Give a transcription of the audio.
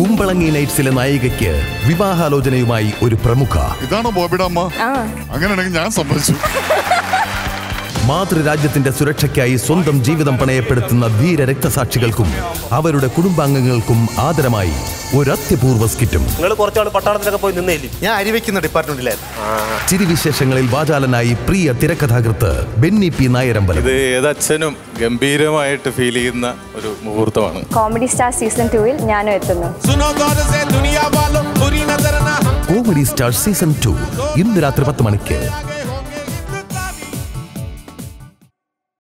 കുമ്പളങ്ങി നൈറ്റ്സിലെ നായികയ്ക്ക് വിവാഹാലോചനയുമായി ഒരു പ്രമുഖ. ഇതാണോ ബോബിഡമ്മ അങ്ങനെയാണെങ്കിൽ ഞാൻ സമ്മതിച്ചു. മാതൃരാജ്യത്തിന്റെ സുരക്ഷയ്ക്കായി സ്വന്തം ജീവിതം പണയപ്പെടുത്തുന്ന ധീര രക്തസാക്ഷികൾക്കും അവരുടെ കുടുംബാംഗങ്ങൾക്കും ആദരമായി ഒരു അത്യപൂർവ സ്കിറ്റും. നിങ്ങൾ കുറച്ചാൾ പട്ടാളത്തിലൊക്കെ പോയി നിന്നേലി. ഞാൻ അരിവെക്കുന്ന ഡിപ്പാർട്ട്മെന്റിലായിരുന്നു ചിരിവിശേഷങ്ങളിൽ വാചാലനായി പ്രിയ തിരക്കഥാകൃത്ത് ബെന്നി പി നായരമ്പലം. ഇത് ഏതച്ഛനും ഗംഭീരമായിട്ട് ഫീൽ ചെയ്യുന്ന ഒരു മുഹൂർത്തമാണ്. കോമഡി സ്റ്റാർ സീസൺ ടൂവിൽ ഞാനും എത്തുന്നു. കോമഡി സ്റ്റാർ സീസൺ ടു ഇന്ന് രാത്രി പത്ത് മണിക്ക്